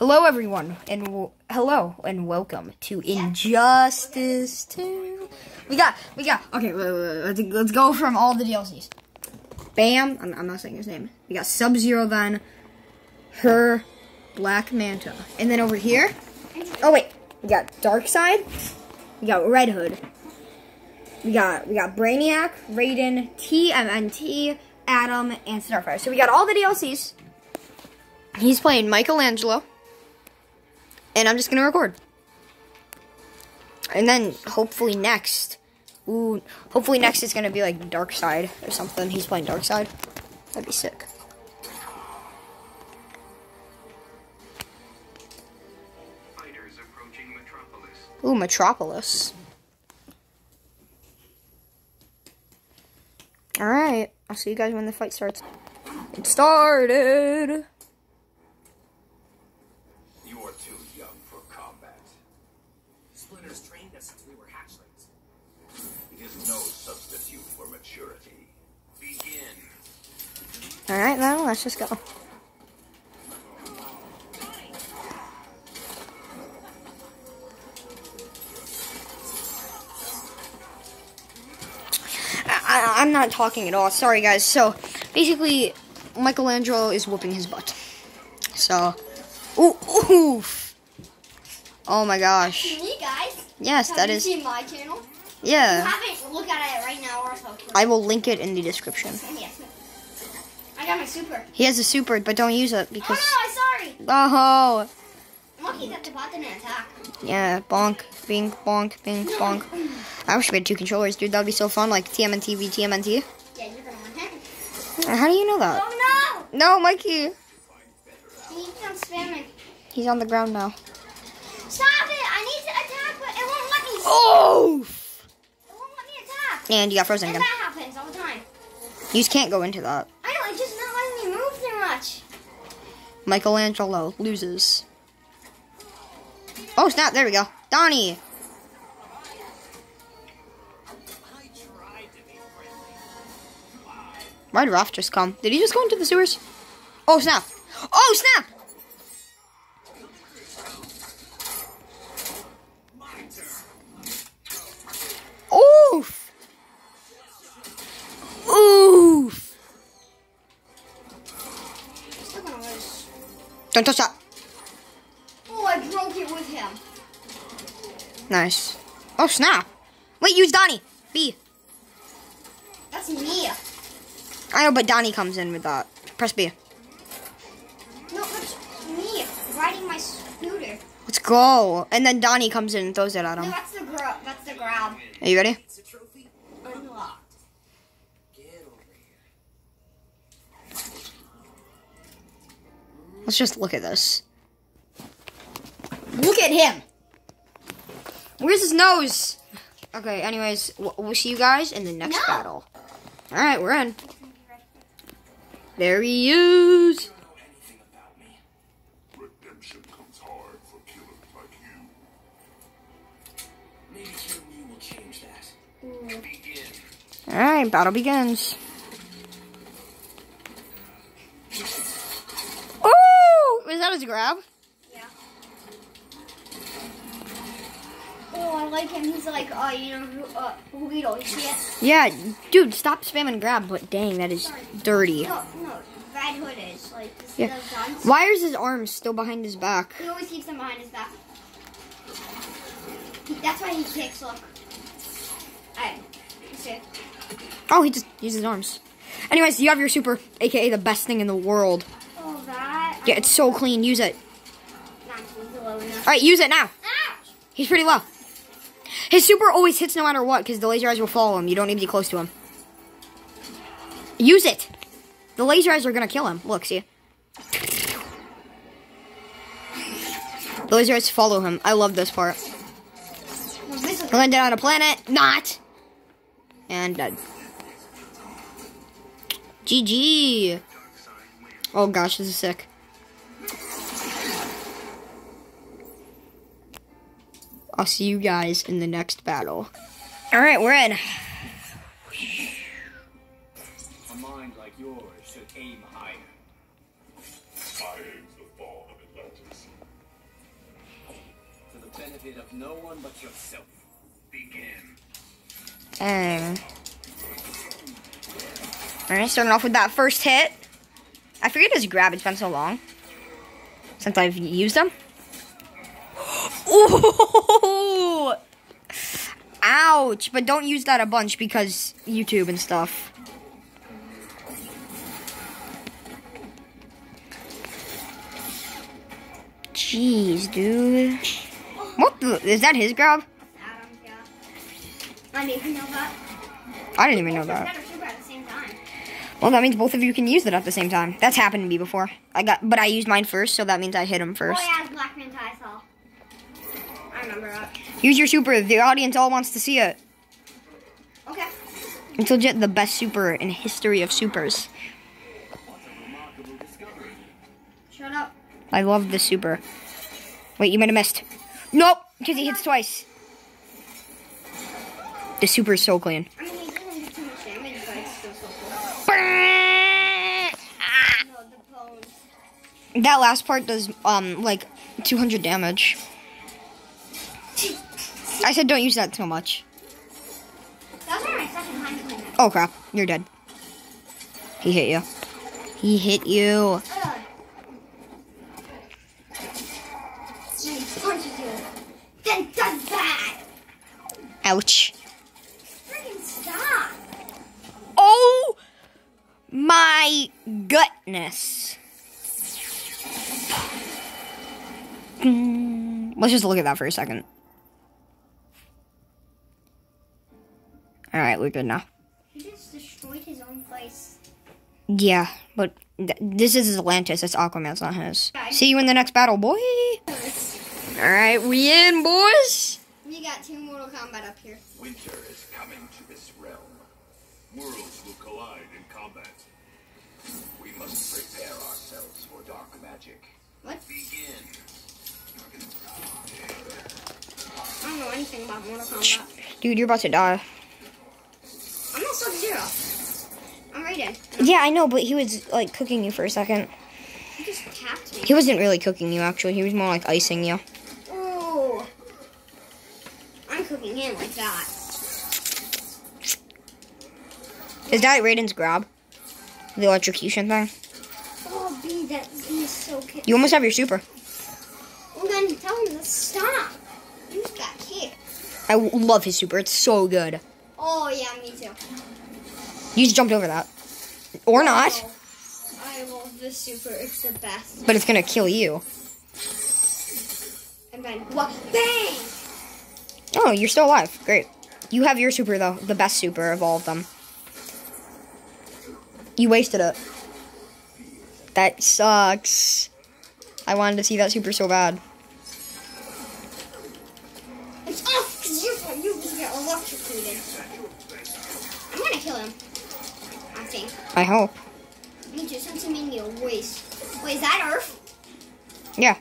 Hello, everyone, and w- hello and welcome to Injustice Two. We got, we got. Okay, wait, wait, let's go from all the DLCs. Bam! I'm, I'm not saying his name. We got Sub Zero, then her Black Manta, and then over here. Oh wait, we got Darkseid. We got Red Hood. We got we got Brainiac, Raiden, TMNT, Atom, and Starfire. So we got all the DLCs. He's playing Michelangelo. And I'm just gonna record. And then hopefully next, ooh, hopefully next is gonna be like Darkseid or something. He's playing Darkseid. That'd be sick. Fighters Metropolis. Ooh, Metropolis. Alright, I'll see you guys when the fight starts. It started! You are too young for combat. Splinter's trained us since we were hatchlings. It is no substitute for maturity. Begin. Alright, then let's just go. I, I'm not talking at all. Sorry, guys. So, basically, Michelangelo is whooping his butt. So, ooh, oof. Oh my gosh. Yes, Have that you is. seen my channel? Yeah. Haven't look at it right now or else I will link it in the description. Yes. I got my super. He has a super, but don't use it oh, because. Oh no, I'm sorry. Uh-huh. Oh, lucky that the bot didn't attack. yeah. Bonk, bing, bonk, bing, bonk. I wish we had two controllers, dude. That'd be so fun, like TMNT v TMNT. Yeah, you're gonna win him. Uh, how do you know that? Oh No, Mikey. no! He keeps on spamming. He's on the ground now. Stop it! I need to attack, but it won't let me. Oh! It won't let me attack. And you got frozen And again. that happens all the time. You just can't go into that. I know, it's just not letting me move too much. Michelangelo loses. Oh snap! There we go. Donnie. I tried to be friendly. Why did Raph just come? Did he just go into the sewers? Oh snap! Oh snap! Don't touch that. Oh, I broke it with him. Nice. Oh snap! Wait, use Donnie. B. That's me. I know, but Donnie comes in with that. Press B. No, that's me riding my scooter. Let's go. And then Donnie comes in and throws it at No, him. that's the grab. That's the grab. Are you ready? It's a trophy unlocked. Get over here. Let's just look at this. Look at him. Where's his nose? Okay, anyways, we'll see you guys in the next No. battle. All right, we're in. There he is. You don't know anything about me. Redemption comes hard for killers like you. Maybe killing you will change that. Begin. All right, battle begins. Oh, that his grab? Yeah. Oh, I like him. He's like, uh, you know, uh. You see? Yeah, dude, stop spamming grab. But dang, that is dirty. No, no. Red Hood is like Yeah. Why is his arms still behind his back? He always keeps them behind his back. He- That's why he kicks. Look. Alright. Oh, he just uses his arms. Anyways, you have your super, aka the best thing in the world. Yeah, it's so clean. Use it. Not he's low enough. All right, use it now. He's pretty low. His super always hits no matter what because the laser eyes will follow him. You don't need to be close to him. Use it. The laser eyes are gonna kill him. Look, see. The laser eyes follow him. I love this part. Landed on a planet. Not. And dead. GG. Oh gosh, this is sick. I'll see you guys in the next battle. All right, we're in. A mind like yours should aim higher. I aim the fall of Atlantis. benefit of no one but yourself. Begin. Um, Dang. Alright, starting off with that first hit. I forget his grab, it's been so long since I've used them. Ooh! Ouch! But don't use that a bunch because YouTube and stuff. Jeez, dude. What the? Is that his grab? I didn't even know that. I didn't even know that. better super at the same time. Well, that means both of you can use it at the same time. That's happened to me before. I got, but I used mine first, so that means I hit him oh, first. Oh yeah, Black Manta I saw. I remember that. Use your super. The audience all wants to see it. Okay. It's legit the best super in history of supers. Shut up. I love the super. Wait, you might have missed. Nope, because he hits twice. The super is so clean. I mean, he doesn't do too much damage, but it's still so cool. No. That last part does um like 200 damage. I said don't use that so much. That was my second time. Oh crap, you're dead. He hit you. He hit you. Then punches you. Then does that. Ouch. Stop. Oh my goodness. Hmm, Let's just look at that for a second. Alright, we're good now. He just destroyed his own place. Yeah, but th- this is Atlantis. It's Aquaman's, not his. Okay. See you in the next battle, boy. Alright, we in, boys. We got two Mortal Kombat up here. Winter is coming to this realm. Worlds will collide in combat. We must prepare ourselves for dark magic. What? Begin. I don't know anything about Mortal Kombat. Dude, you're about to die. I'm not Sub Zero. Yeah, I know, but he was like cooking you for a second. He just tapped me. He wasn't really cooking you, actually. He was more like icing you. Oh. I'm cooking him like that. Is that Raiden's grab? The electrocution thing? Oh, B, that is so kick. You almost have your super. Well, then tell him to stop. Use that kick. I w- love his super. It's so good. Oh, yeah, me too. You just jumped over that. Or not, Oh, I love this super. It's the best. but it's gonna kill you. And then, what? Bang! Oh, you're still alive. Great. You have your super, though. The best super of all of them. You wasted it. That sucks. I wanted to see that super so bad. It's off because you're you will get electrocuted. I'm gonna kill him. I. I hope. Me too, since he made me a waste. Wait, is that Earth? Yeah.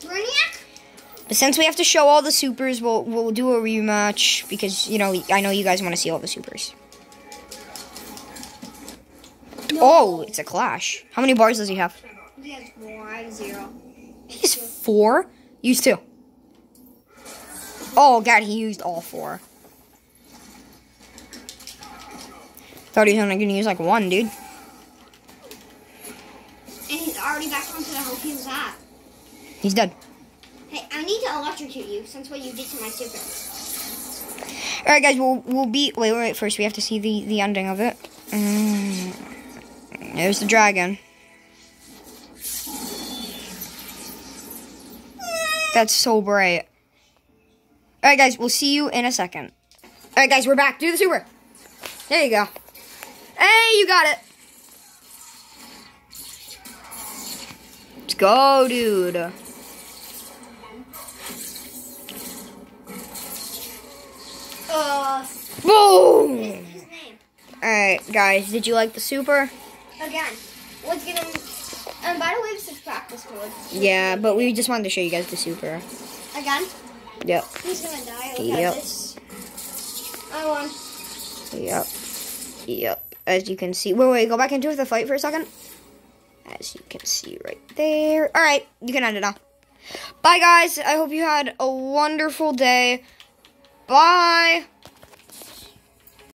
Brainiac? But since we have to show all the supers, we'll we'll do a rematch because you know I know you guys want to see all the supers. Oh, it's a clash. How many bars does he have? He has more. I have zero. He has four. Use two. Oh god, he used all four. Was only gonna use like one, dude. And he's already back onto the health he was at. He's dead. Hey, I need to electrocute you since what you did to my super. All right, guys. We'll we'll be. Wait, wait, wait. First, we have to see the the ending of it. Mm. There's the dragon. That's so bright. All right, guys. We'll see you in a second. All right, guys. We're back. Do the super. There you go. Hey, you got it. Let's go, dude. Uh, Boom. his, his name. All right, guys. Did you like the super? Again. Let's get him. And by the way, this is practice mode. Yeah, but we just wanted to show you guys the super. Again. Yep. He's gonna die. Look Yep. this. I won. Yep. Yep. As you can see. Wait, wait, go back into the fight for a second. As you can see right there. Alright, you can end it now. Bye, guys. I hope you had a wonderful day. Bye.